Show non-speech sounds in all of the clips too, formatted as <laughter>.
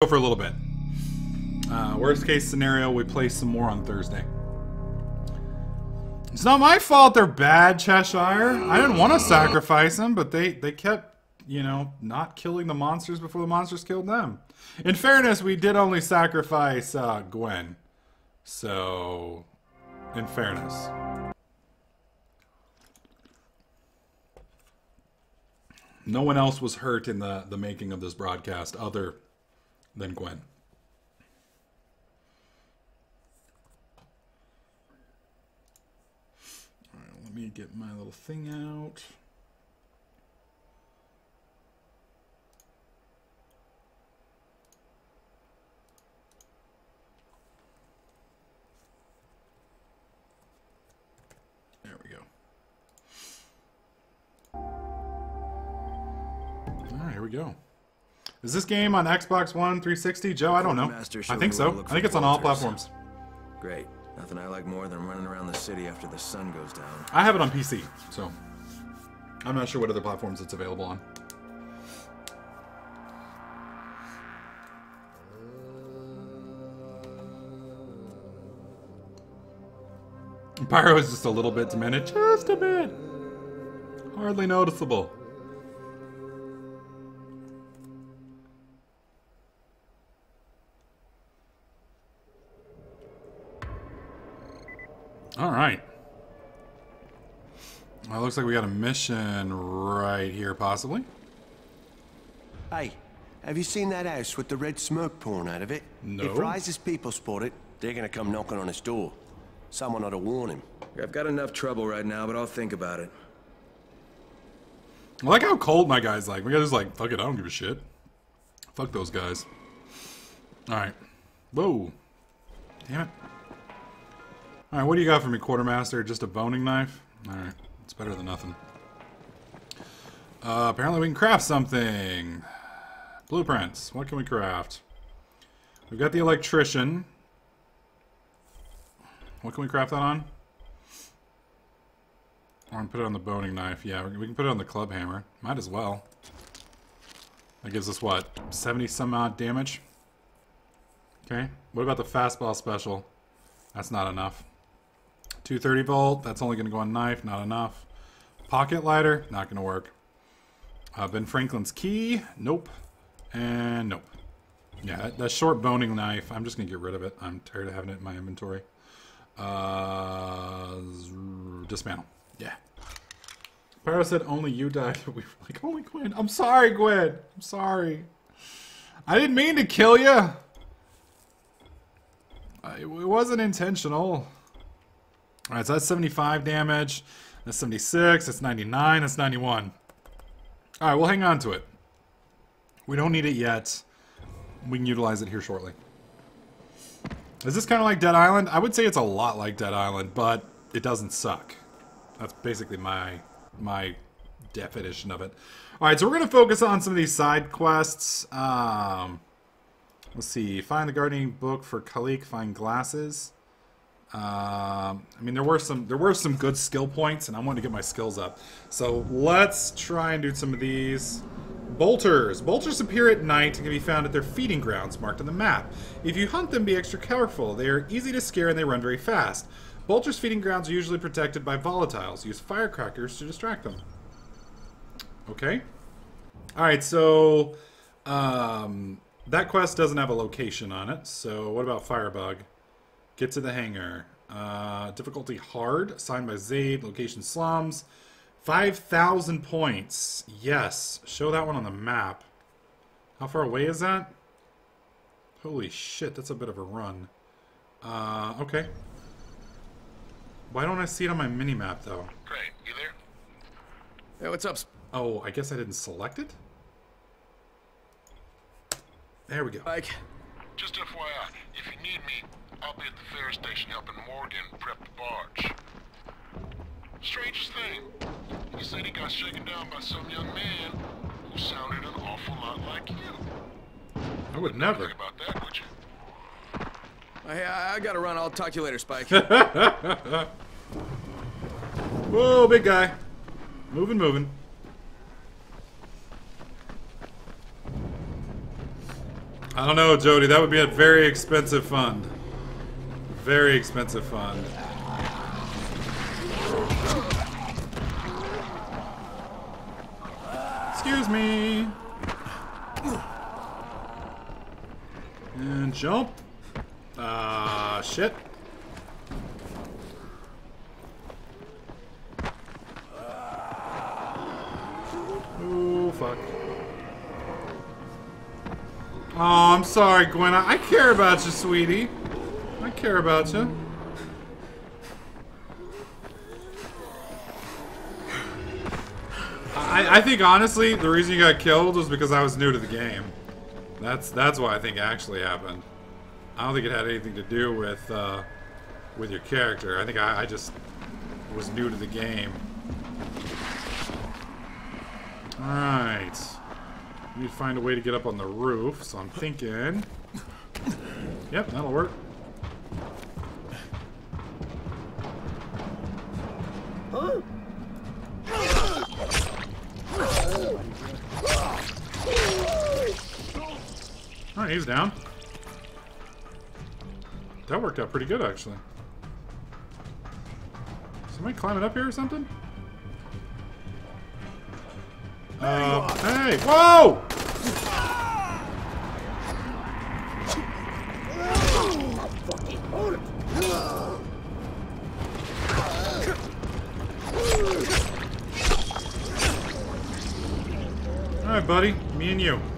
go for a little bit. Uh, worst case scenario, we play some more on Thursday. It's not my fault they're bad, Cheshire. I didn't want to sacrifice them, but they, they kept, you know, not killing the monsters before the monsters killed them. In fairness, we did only sacrifice uh, Gwen. So, in fairness. No one else was hurt in the, the making of this broadcast other than Gwen. All right, let me get my little thing out. There we go. All right, here we go. Is this game on Xbox One, 360, Joe? I don't know. I think me where to so. I think it's on all platforms. Great. Nothing I like more than running around the city after the sun goes down. I have it on PC, so I'm not sure what other platforms it's available on. Pyro is just a little bit diminished, just a bit. Hardly noticeable. All right. Well, looks like we got a mission right here, possibly. Hey, have you seen that house with the red smoke pouring out of it? No. If Rais's people spot it, they're gonna come knocking on his door. Someone ought to warn him. I've got enough trouble right now, but I'll think about it. I like how cold my guy's like. My guy's just like, fuck it, I don't give a shit. Fuck those guys. Alright. Whoa. Damn it. Alright, what do you got for me, Quartermaster? Just a boning knife? Alright, it's better than nothing. Uh, apparently we can craft something. Blueprints. What can we craft? We've got the electrician. What can we craft that on? I want to put it on the boning knife. Yeah, we can put it on the club hammer. Might as well. That gives us what? 70 some odd damage? Okay. What about the fastball special? That's not enough. 230 volt. That's only going to go on knife. Not enough. Pocket lighter. Not going to work. Uh, ben Franklin's key. Nope. And nope. Yeah, that, that short boning knife. I'm just going to get rid of it. I'm tired of having it in my inventory. Uh, dismantle. Yeah. Pyro said only you died. <laughs> We were like, only Gwen. I'm sorry, Gwen. I'm sorry. I didn't mean to kill you. It wasn't intentional. Alright, so that's 75 damage. That's 76. That's 99. That's 91. Alright, we'll hang on to it. We don't need it yet. We can utilize it here shortly. Is this kind of like Dead Island? I would say it's a lot like Dead Island, but it doesn't suck. That's basically my my definition of it. All right, so we're gonna focus on some of these side quests. Um, let's see. Find the gardening book for Kalik. Find glasses. Um, I mean, there were some there were some good skill points, and I wanted to get my skills up. So let's try and do some of these. Bolters. Bolters appear at night and can be found at their feeding grounds marked on the map. If you hunt them, be extra careful. They are easy to scare and they run very fast. Bolters' feeding grounds are usually protected by volatiles. Use firecrackers to distract them. Okay. Alright, so um, that quest doesn't have a location on it. So what about Firebug? Get to the hangar. Uh, difficulty hard, signed by Zaid, location slums. 5,000 points. Yes. Show that one on the map. How far away is that? Holy shit, that's a bit of a run. Uh, okay. Why don't I see it on my mini-map, though? Great, you there? Hey, what's up? Oh, I guess I didn't select it? There we go. Spike? Just FYI, if you need me, I'll be at the ferry station helping Morgan prep the barge. Strangest thing, he said he got shaken down by some young man who sounded an awful lot like you. I would Think never. about that, would you? Hey, I, I gotta run. I'll talk to you later, Spike. <laughs> Whoa, big guy. Moving, moving. I don't know, Jody. That would be a very expensive fund. Very expensive fund. Excuse me. And jump. Ah, shit. Oh, fuck. Oh, I'm sorry, Gwen. I care about you, sweetie. I care about you. I, I think honestly, the reason you got killed was because I was new to the game. That's that's why I think actually happened. I don't think it had anything to do with uh, with your character. I think I, I just was new to the game. All right. We need to find a way to get up on the roof, so I'm thinking. Yep, that'll work. Alright, he's down. That worked out pretty good, actually. Somebody climbing up here or something? Uh, hey, whoa! Alright, buddy. Me and you.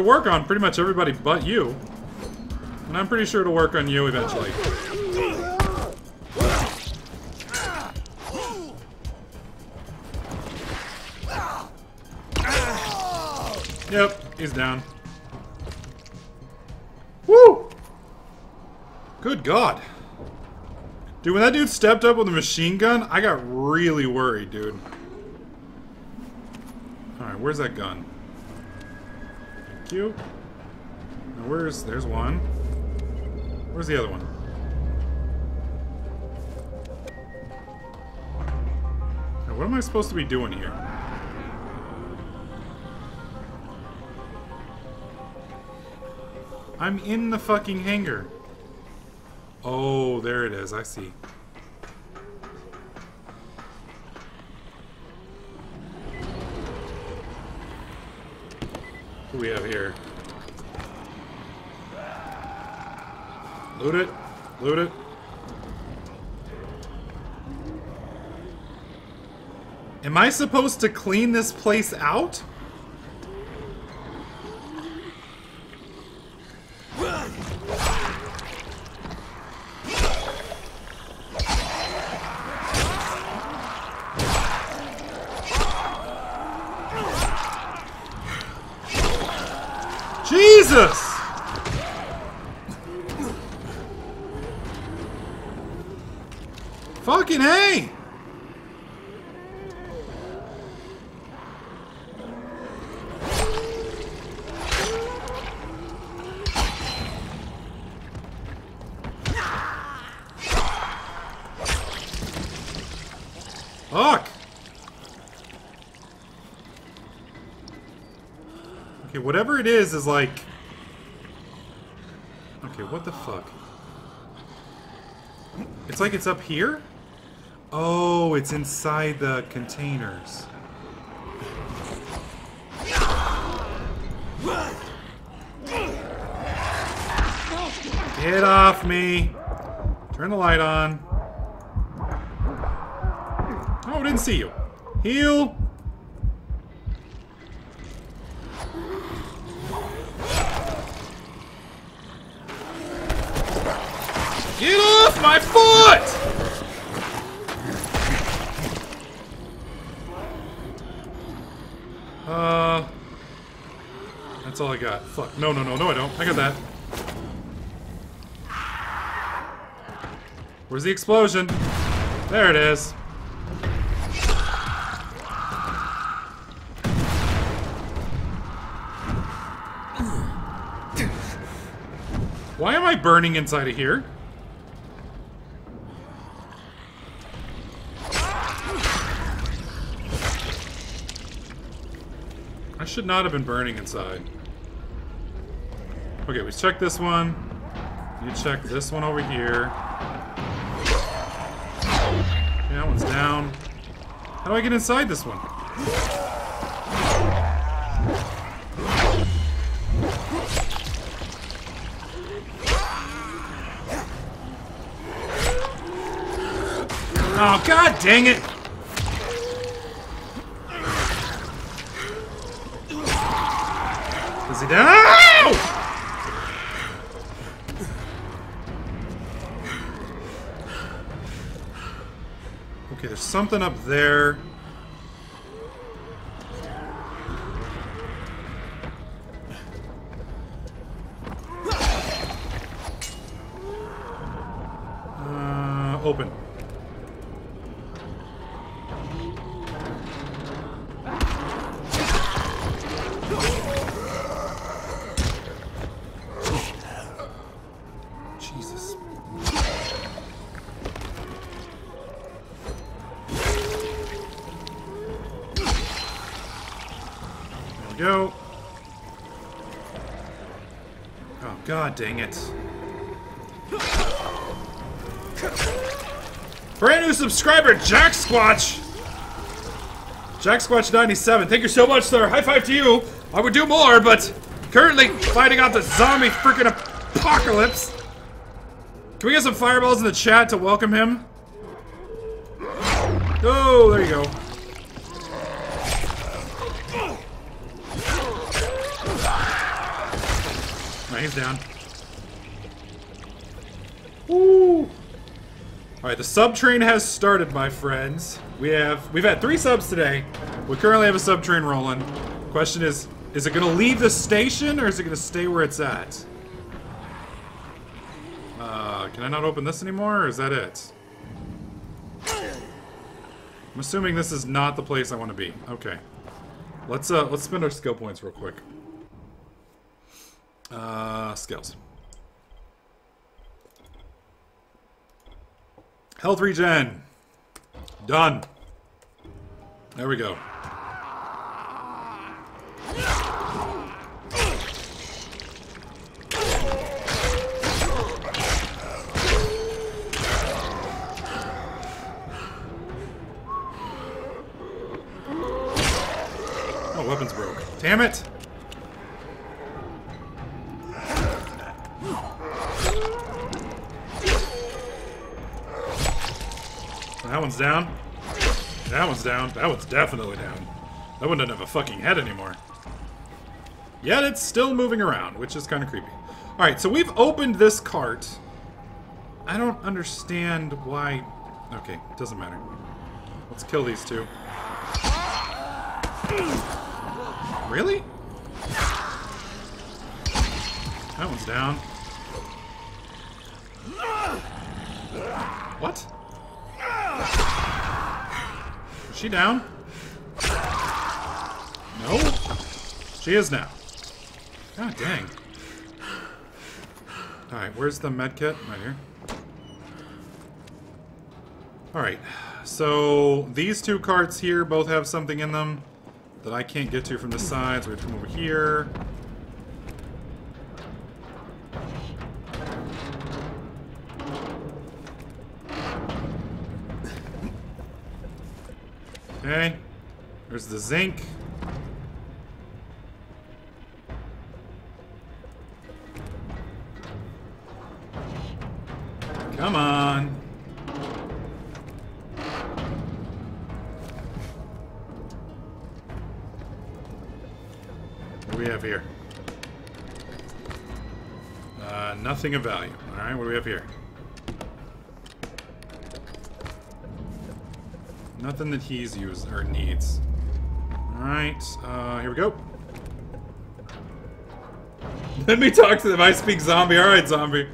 To work on pretty much everybody but you. And I'm pretty sure it'll work on you eventually. Yep, he's down. Woo! Good God. Dude, when that dude stepped up with a machine gun, I got really worried, dude. Alright, where's that gun? You. Now where's... There's one. Where's the other one? Now, what am I supposed to be doing here? I'm in the fucking hangar. Oh, there it is. I see. We have here? Loot it. Loot it. Am I supposed to clean this place out? Jesus! Fucking hey! Fuck! Okay, whatever it is is like... What the fuck? It's like it's up here? Oh, it's inside the containers. Get off me! Turn the light on. Oh, didn't see you. Heal! Get off my foot! Uh, that's all I got. Fuck. No, no, no, no, I don't. I got that. Where's the explosion? There it is. Why am I burning inside of here? Should not have been burning inside. Okay, we checked this one. You check this one over here. That one's down. How do I get inside this one? Oh, god dang it! Ow! Okay, there's something up there. Dang it. Brand new subscriber, Jack Squatch! Jack Squatch 97, thank you so much, sir. High five to you. I would do more, but currently fighting off the zombie freaking apocalypse. Can we get some fireballs in the chat to welcome him? Oh, there you go. Alright, he's down. Woo! Alright, the sub train has started, my friends. We have we've had three subs today. We currently have a sub train rolling. Question is, is it gonna leave the station or is it gonna stay where it's at? Uh, can I not open this anymore, or is that it? I'm assuming this is not the place I want to be. Okay. Let's uh let's spend our skill points real quick. Uh skills. Health regen. Done. There we go. Oh, weapons broke. Damn it! Down. That one's down. That one's definitely down. That one doesn't have a fucking head anymore. Yet it's still moving around, which is kind of creepy. Alright, so we've opened this cart. I don't understand why... Okay, it doesn't matter. Let's kill these two. Really? That one's down. What? She down? No? She is now. God dang. Alright, where's the med kit? Right here. Alright, so these two carts here both have something in them that I can't get to from the sides. We have to come over here. Okay. There's the zinc. Come on. What do we have here? Uh, nothing of value. Alright, what do we have here? Nothing that he's used or needs. Alright. Uh, here we go. <laughs> Let me talk to them. I speak zombie. All right, zombie.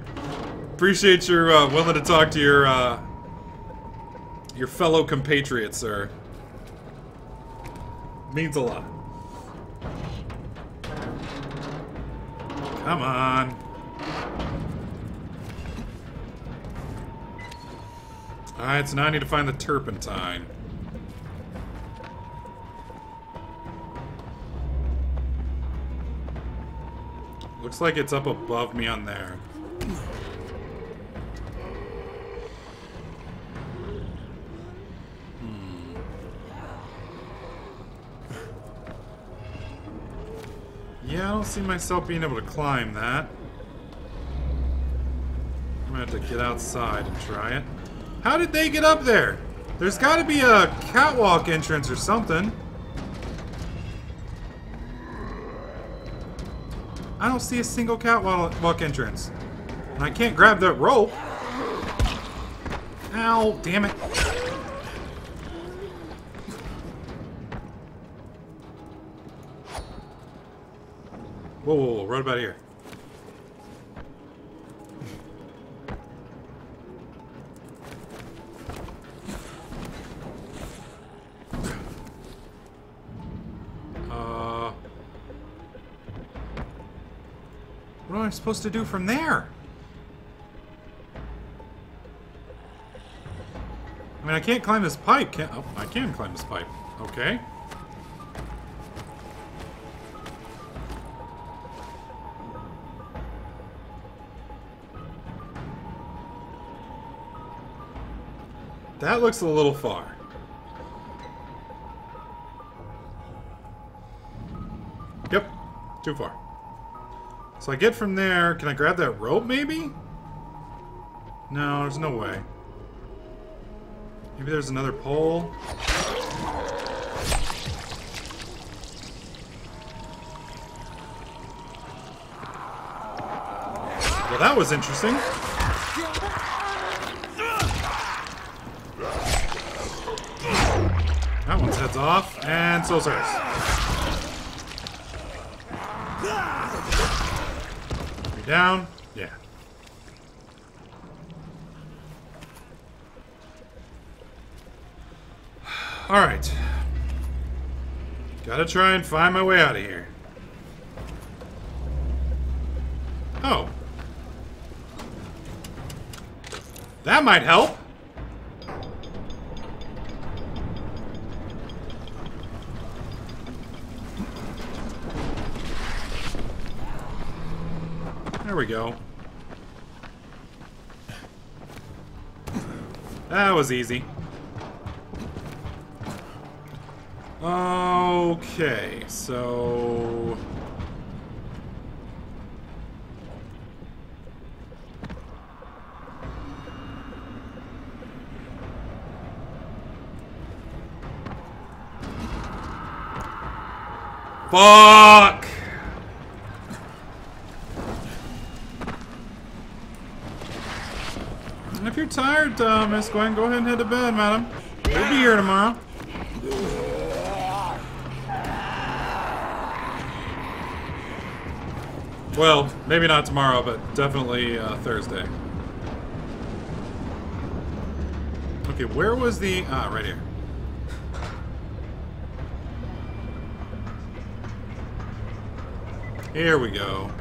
Appreciate your uh, willing to talk to your uh, your fellow compatriot, sir. Means a lot. Come on. Alright, so now I need to find the turpentine. Looks like it's up above me on there. Hmm. Yeah, I don't see myself being able to climb that. I'm gonna have to get outside and try it. How did they get up there? There's gotta be a catwalk entrance or something. I don't see a single catwalk walk entrance. And I can't grab that rope. Ow, damn it. Whoa, whoa, whoa, right about here. Am I supposed to do from there? I mean, I can't climb this pipe. Can oh, I can climb this pipe. Okay. That looks a little far. Yep, too far. So I get from there, can I grab that rope maybe? No, there's no way. Maybe there's another pole? Well, that was interesting. That one's heads off, and so's hers. Down? Yeah. <sighs> Alright. Gotta try and find my way out of here. Oh. That might help. There we go. That was easy. Okay, so... Fuck! And if you're tired, uh, Miss Gwen, go ahead and head to bed, madam. We'll be here tomorrow. Well, maybe not tomorrow, but definitely uh, Thursday. Okay, where was the... Ah, right here. Here we go.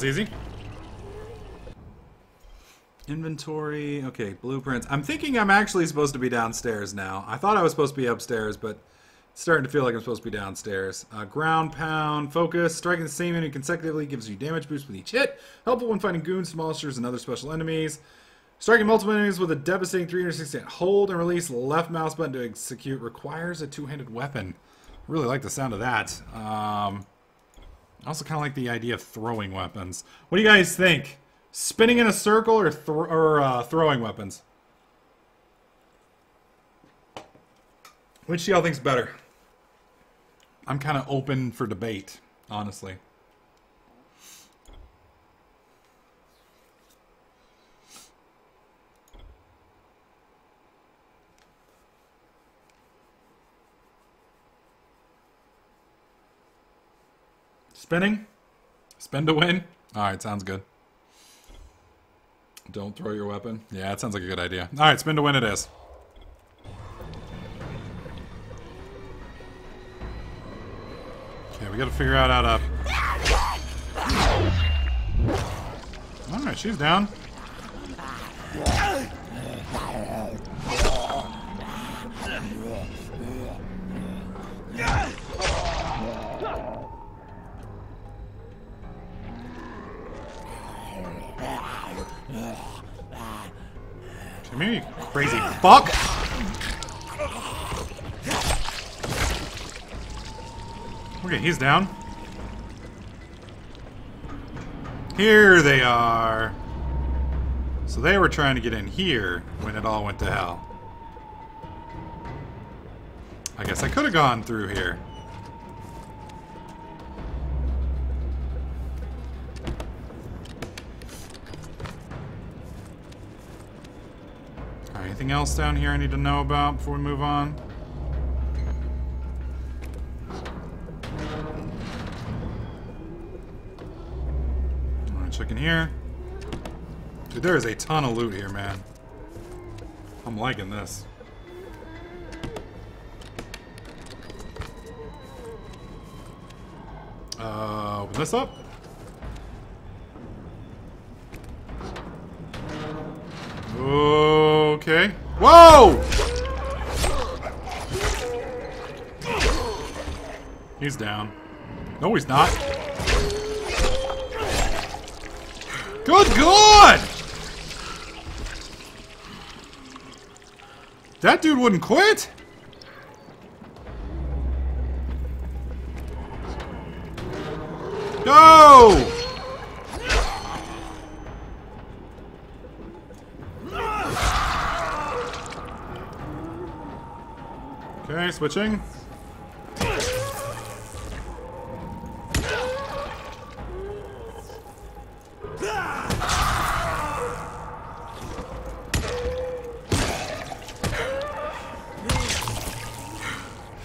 Was easy. Inventory. Okay, blueprints. I'm thinking I'm actually supposed to be downstairs now. I thought I was supposed to be upstairs, but it's starting to feel like I'm supposed to be downstairs. Uh, ground pound, focus. Striking the same enemy consecutively gives you damage boost with each hit. Helpful when fighting goons, monsters, and other special enemies. Striking multiple enemies with a devastating 360 hold and release left mouse button to execute requires a two-handed weapon. Really like the sound of that. Um, I also kind of like the idea of throwing weapons. What do you guys think? Spinning in a circle or, th or uh, throwing weapons? Which y'all think's better? I'm kind of open for debate. honestly. Spinning? Spin to win? Alright, sounds good. Don't throw your weapon. Yeah, that sounds like a good idea. Alright, spin to win it is. Okay, we gotta figure out how to... Alright, she's down. Come here, you crazy fuck! Okay, he's down. Here they are. So they were trying to get in here when it all went to hell. I guess I could have gone through here. Anything else down here I need to know about before we move on? Alright, check in here. Dude, there is a ton of loot here, man. I'm liking this. Uh, open this up. Okay. Whoa! He's down. No, he's not. Good God! That dude wouldn't quit. Switching.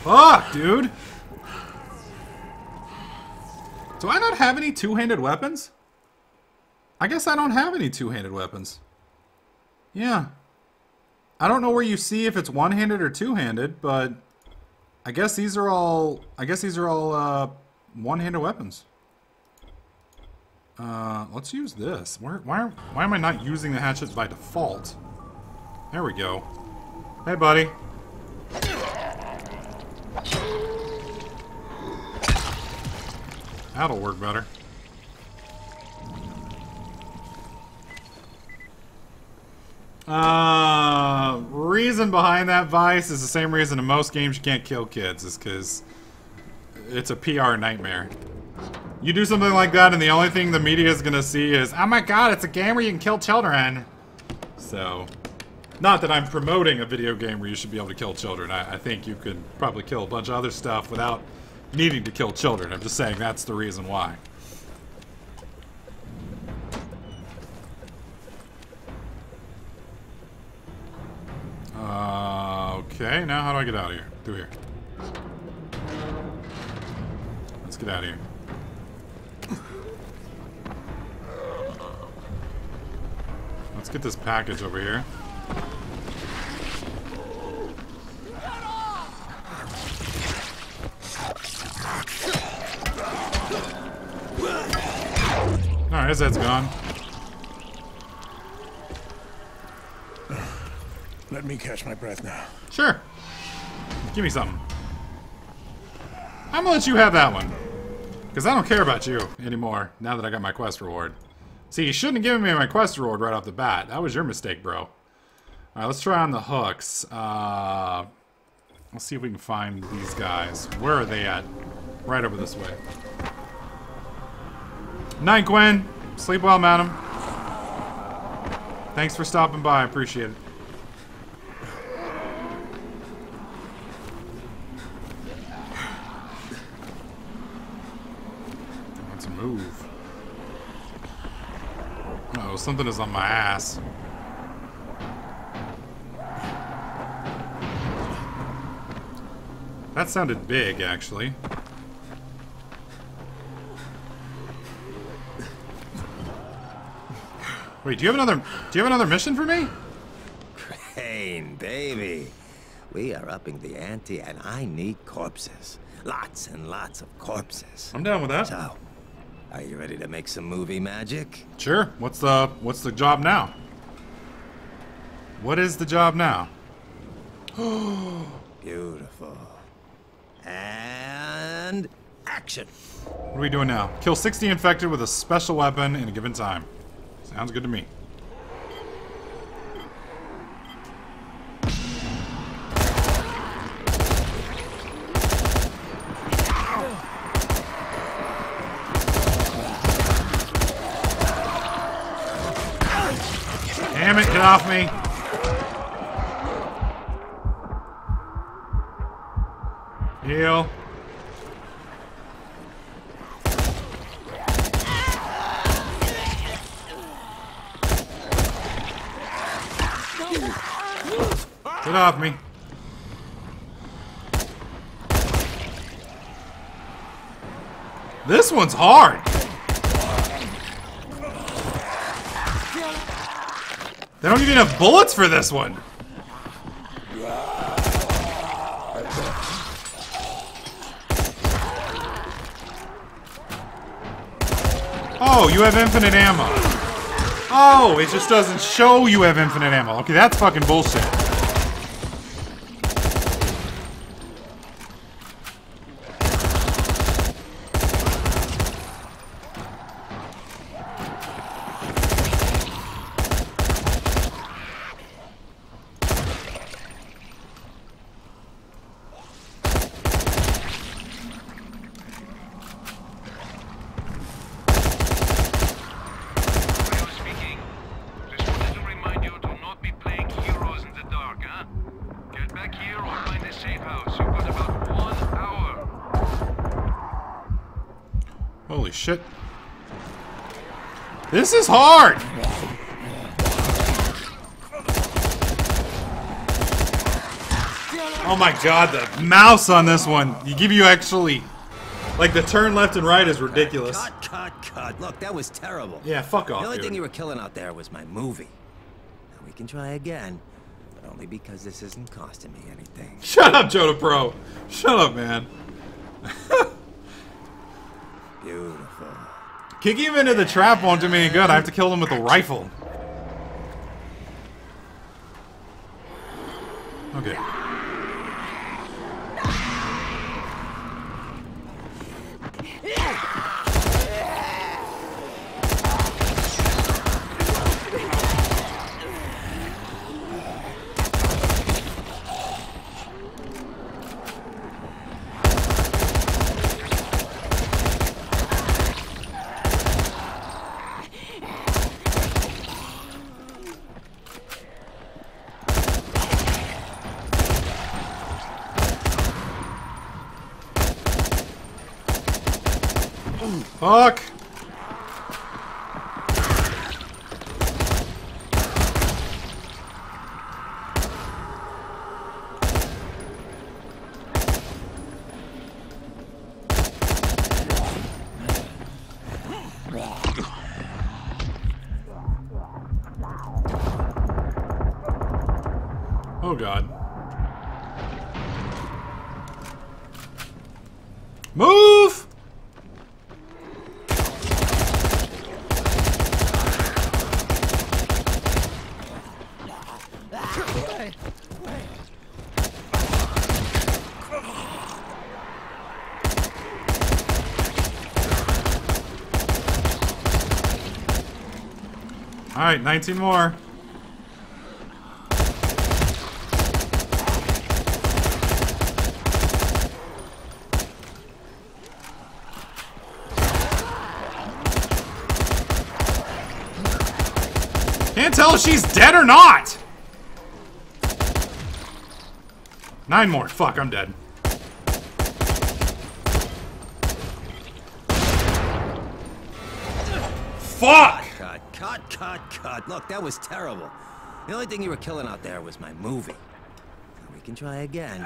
Fuck, dude. Do I not have any two-handed weapons? I guess I don't have any two-handed weapons. Yeah. I don't know where you see if it's one-handed or two-handed, but I guess these are all I guess these are all uh, one-handed weapons. Uh, let's use this. Where, why, why am I not using the hatchet by default? There we go. Hey, buddy. That'll work better. Uh, reason behind that vice is the same reason in most games you can't kill kids is because it's a PR nightmare. You do something like that and the only thing the media is gonna see is, oh my god, it's a game where you can kill children. So, not that I'm promoting a video game where you should be able to kill children. I, I think you could probably kill a bunch of other stuff without needing to kill children. I'm just saying that's the reason why. Uh, okay, now how do I get out of here? Through here. Let's get out of here. Let's get this package over here. Alright, his head's gone. Let me catch my breath now. Sure. Give me something. I'm gonna let you have that one. Because I don't care about you anymore now that I got my quest reward. See, you shouldn't have given me my quest reward right off the bat. That was your mistake, bro. Alright, let's try on the hooks. Uh, let's see if we can find these guys. Where are they at? Right over this way. Night, Gwen. Sleep well, madam. Thanks for stopping by. I appreciate it. Let's move. Something is on my ass. That sounded big, actually. Wait, do you have another? Do you have another mission for me? Crane, baby. We are upping the ante, and I need corpses. Lots and lots of corpses. I'm down with that. So, are you ready to make some movie magic? Sure. What's the What's the job now? What is the job now? <gasps> Beautiful. And action. What are we doing now? Kill 60 infected with a special weapon in a given time. Sounds good to me. Get off me. This one's hard. They don't give you enough bullets for this one. Oh, you have infinite ammo. Oh, it just doesn't show you have infinite ammo. Okay, that's fucking bullshit. Mario speaking. Just wanted to remind you to not be playing heroes in the dark, huh? Get back here or find a safe house. You've got about one hour. Holy shit. This is hard! Oh my god, the mouse on this one. You give you actually like the turn left and right is ridiculous. Cut, cut, cut. Look, that was terrible. Yeah, fuck off. The only dude. thing you were killing out there was my movie. Now we can try again, but only because this isn't costing me anything. Shut up, Joda Pro. Shut up, man. <laughs> Beautiful. Kicking him into the trap won't do me any good. I have to kill him with a rifle. Okay. Fuck. Alright, 19 more. Can't tell if she's dead or not! Nine more. Fuck, I'm dead. fuck! Cut, cut. Look, that was terrible. The only thing you were killing out there was my movie. We can try again,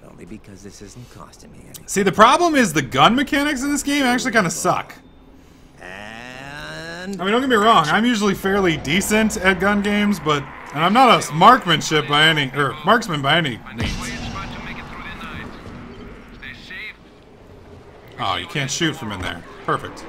but only because this isn't costing me anything. See, the problem is the gun mechanics in this game actually kind of suck. And I mean, don't get me wrong. I'm usually fairly decent at gun games, but and I'm not a marksmanship by any or marksman by any Find this way means. and try to make it through the night. Stay safe. Oh, you can't shoot from in there. Perfect.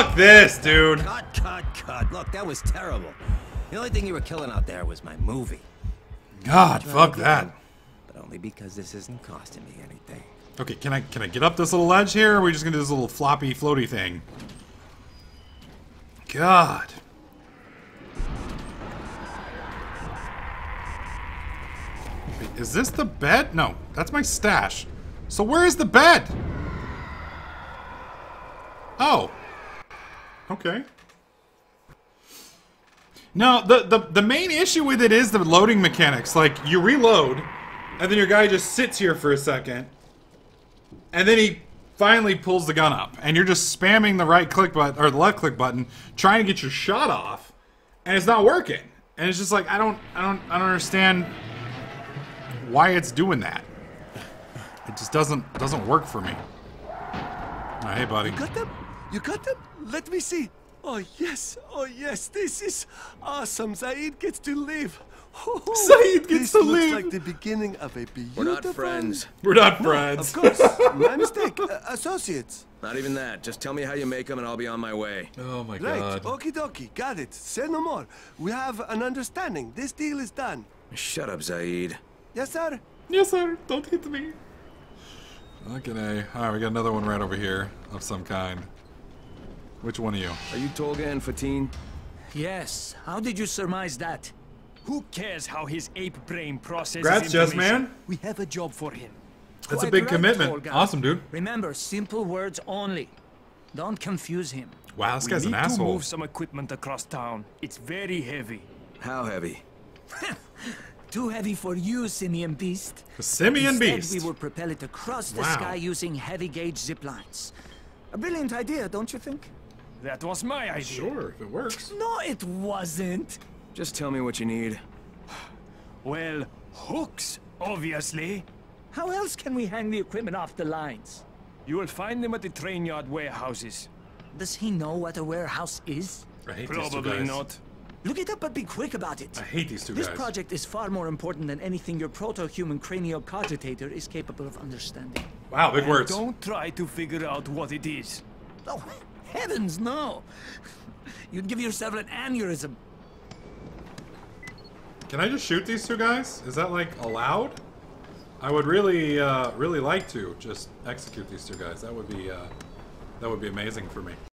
Fuck this, dude. cut, cut, cut. Look, that was terrible. The only thing you were killing out there was my movie. God, fuck again, that. But only because this isn't costing me anything. Okay, can I can I get up this little ledge here? Or are we just gonna do this little floppy floaty thing? God. Wait, Is this the bed? No, that's my stash. So where is the bed? Oh. Okay. No, the, the the main issue with it is the loading mechanics. Like you reload, and then your guy just sits here for a second, and then he finally pulls the gun up, and you're just spamming the right click button or the left click button, trying to get your shot off, and it's not working. And it's just like I don't, I don't, I don't understand why it's doing that. It just doesn't doesn't work for me. Oh, hey, buddy. You Got them? You got them? Let me see. Oh, yes. Oh, yes. This is awesome. Zaid gets to live. Zaid gets this to looks live. like the beginning of a beautiful... We're not friends. We're not friends. Of course. <laughs> My mistake. Uh, associates. Not even that. Just tell me how you make them and I'll be on my way. Oh my Right. god. Okie dokie. Got it. Say no more. We have an understanding. This deal is done. Shut up, Zaid. Yes, sir? Yes, sir. Don't hit me. Okay. Alright, we got another one right over here of some kind. Which one of you? Are you Tolga and Fatin? Yes. How did you surmise that? Who cares how his ape brain processes Congrats, Jess, information? man. We have a job for him. That's a big right, commitment. Tolga. Awesome, dude. Remember, simple words only. Don't confuse him. Wow, this we guy's need an to move some equipment across town. It's very heavy. How heavy? <laughs> Too heavy for you, simian Beast. The simian Instead, Beast. we will propel it across the sky using heavy gauge zip lines. A brilliant idea, don't you think? That was my idea. Sure, if it works. No, it wasn't. Just tell me what you need. Well, hooks, obviously. How else can we hang the equipment off the lines? You will find them at the train yard warehouses. Does he know what a warehouse is? I hate these two Probably guys. not. Look it up, but be quick about it. I hate these two This guys. project is far more important than anything your proto-human cranial cogitator is capable of understanding. Wow, big words. Don't try to figure out what it is. Oh, heavens, no! You'd give yourself an aneurysm. Can I just shoot these two guys? Is that like allowed? I would really, uh, really like to just execute these two guys. That would be, uh, that would be amazing for me.